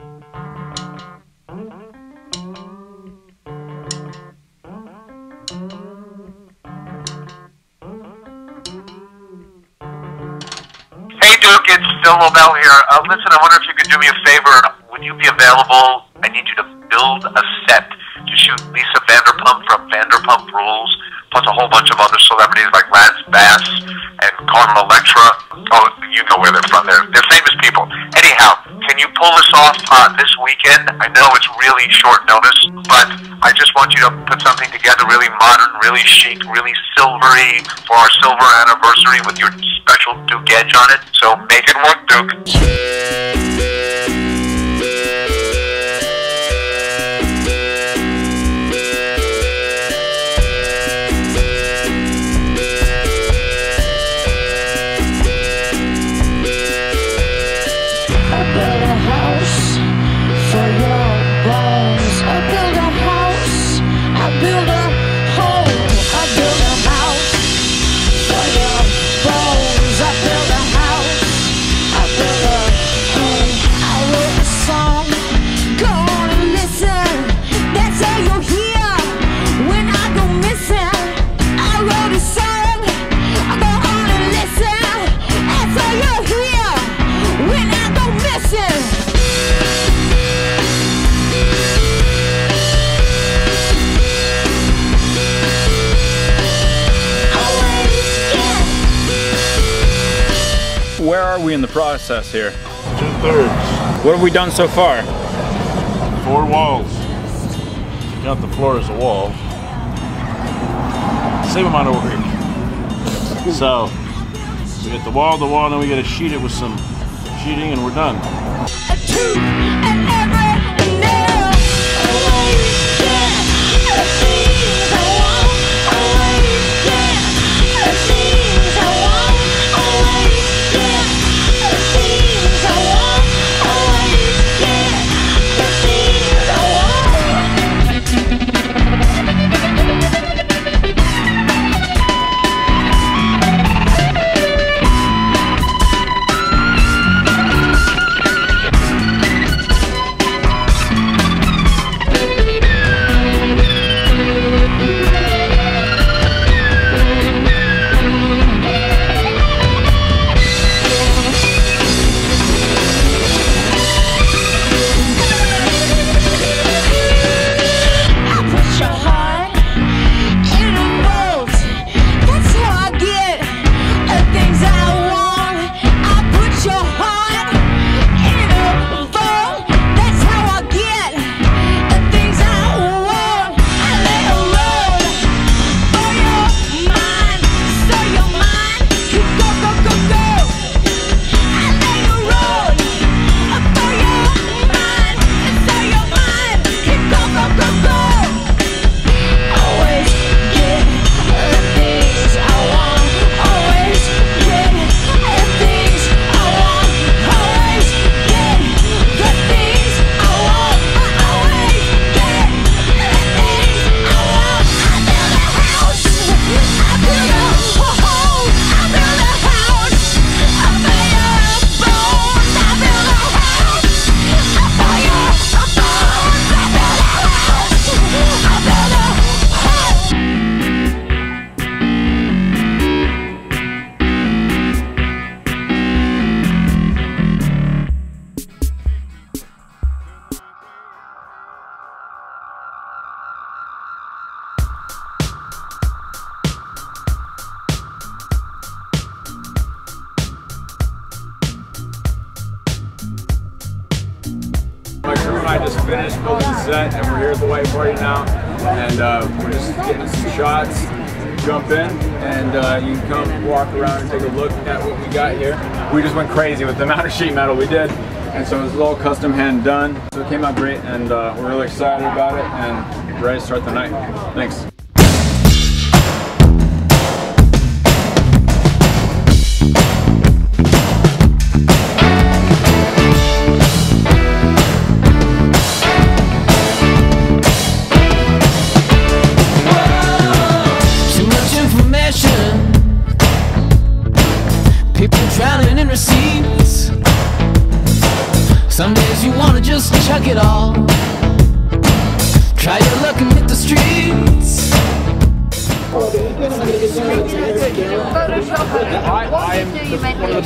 Hey Duke, it's Phil Lobel here. Uh, listen, I wonder if you could do me a favor. Would you be available? I need you to build a set to shoot Lisa Vanderpump from Vanderpump Rules, plus a whole bunch of other celebrities like Lance Bass and Carmen Electra. Oh, you know where they're from. They're, they're famous people. You pull this off uh, this weekend? I know it's really short notice, but I just want you to put something together really modern, really chic, really silvery for our silver anniversary with your special Duke edge on it. So make it work, Duke. Process here? Two thirds. What have we done so far? Four walls. Count the floor as a wall. Same amount of work. So we get the wall, the wall, and then we gotta sheet it with some sheeting, and we're done. I just finished building the set, and we're here at the white party now, and uh, we're just getting some shots. Jump in, and uh, you can come walk around and take a look at what we got here. We just went crazy with the amount of sheet metal we did, and so it was all custom hand done. So it came out great, and uh, we're really excited about it, and ready to start the night. Thanks. It all. Try your luck and hit the streets.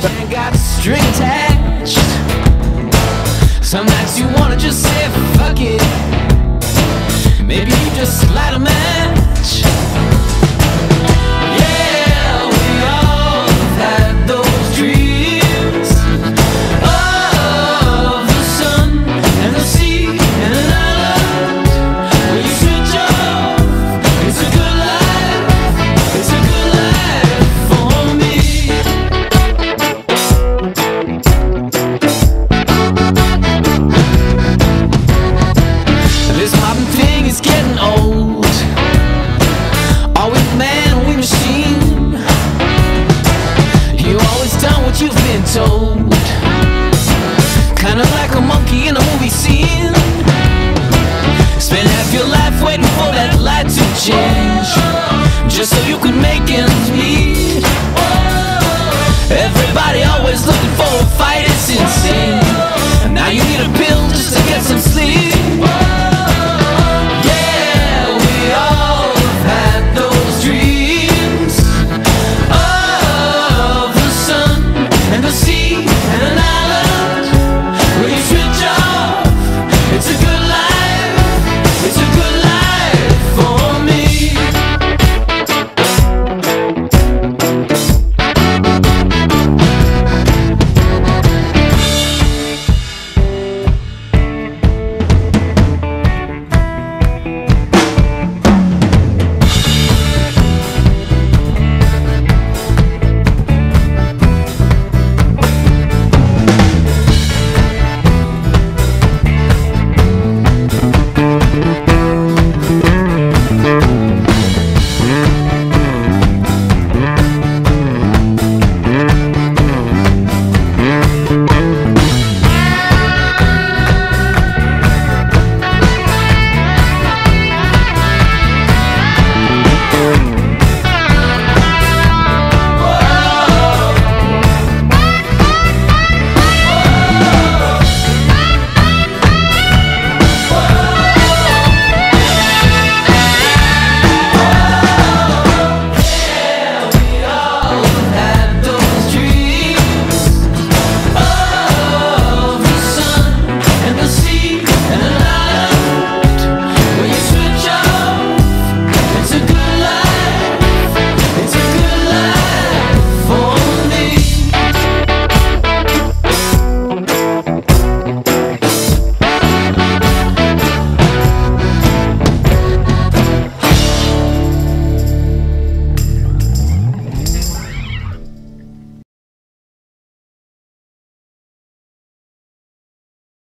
And got a string attached. Some nights you wanna just say fuck it. Maybe you just light a match. You've been told. Kinda like a monkey in a movie scene. Spend half your life waiting for that light to change. Just so you can make ends meet.